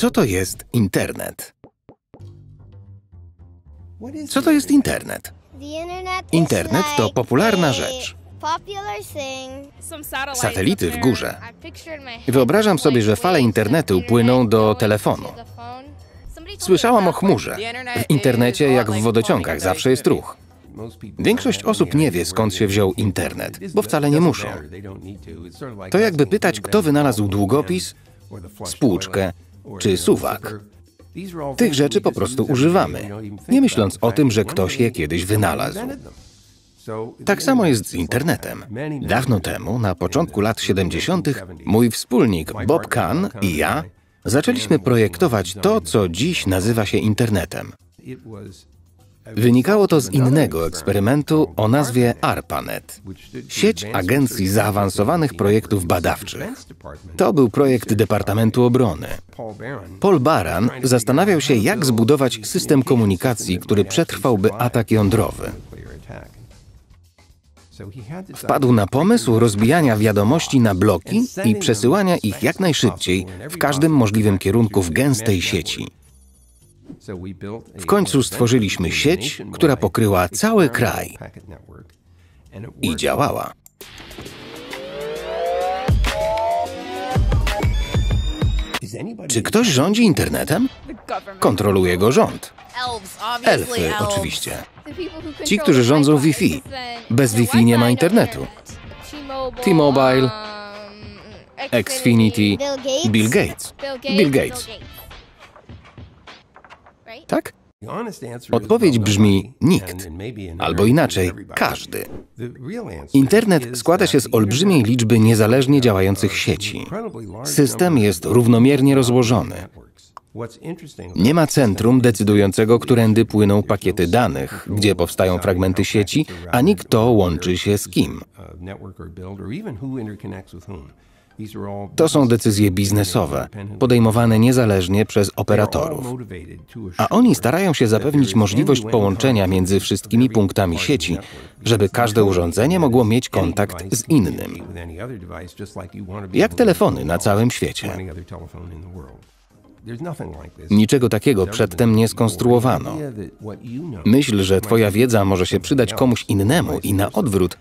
Co to jest internet? Co to jest internet? Internet to popularna rzecz. Satelity w górze. Wyobrażam sobie, że fale internetu płyną do telefonu. Słyszałam o chmurze. W internecie, jak w wodociągach, zawsze jest ruch. Większość osób nie wie, skąd się wziął internet, bo wcale nie muszą. To jakby pytać, kto wynalazł długopis, spłuczkę czy suwak. Tych rzeczy po prostu używamy, nie myśląc o tym, że ktoś je kiedyś wynalazł. Tak samo jest z internetem. Dawno temu, na początku lat 70., mój wspólnik Bob Kahn i ja zaczęliśmy projektować to, co dziś nazywa się internetem. Wynikało to z innego eksperymentu o nazwie ARPANET sieć agencji zaawansowanych projektów badawczych. To był projekt Departamentu Obrony. Paul Baran zastanawiał się, jak zbudować system komunikacji, który przetrwałby atak jądrowy. Wpadł na pomysł rozbijania wiadomości na bloki i przesyłania ich jak najszybciej w każdym możliwym kierunku w gęstej sieci. W końcu stworzyliśmy sieć, która pokryła cały kraj i działała. Czy ktoś rządzi internetem? Kontroluje go rząd. Elfy, oczywiście. Ci, którzy rządzą Wi-Fi. Bez Wi-Fi nie ma internetu. T-Mobile, Xfinity, Bill Gates. Bill Gates. Tak? Odpowiedź brzmi nikt, albo inaczej każdy. Internet składa się z olbrzymiej liczby niezależnie działających sieci. System jest równomiernie rozłożony. Nie ma centrum decydującego, którędy płyną pakiety danych, gdzie powstają fragmenty sieci, ani kto łączy się z kim. To są decyzje biznesowe, podejmowane niezależnie przez operatorów. A oni starają się zapewnić możliwość połączenia między wszystkimi punktami sieci, żeby każde urządzenie mogło mieć kontakt z innym. Jak telefony na całym świecie. Niczego takiego przedtem nie skonstruowano. Myśl, że Twoja wiedza może się przydać komuś innemu i na odwrót,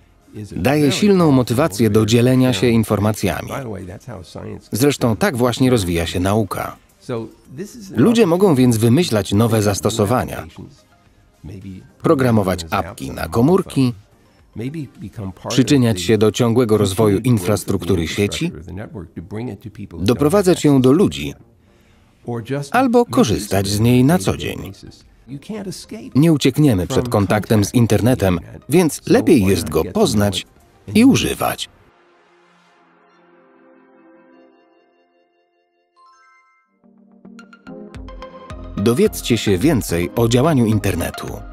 daje silną motywację do dzielenia się informacjami. Zresztą tak właśnie rozwija się nauka. Ludzie mogą więc wymyślać nowe zastosowania, programować apki na komórki, przyczyniać się do ciągłego rozwoju infrastruktury sieci, doprowadzać ją do ludzi albo korzystać z niej na co dzień. Nie uciekniemy przed kontaktem z internetem, więc lepiej jest go poznać i używać. Dowiedzcie się więcej o działaniu internetu.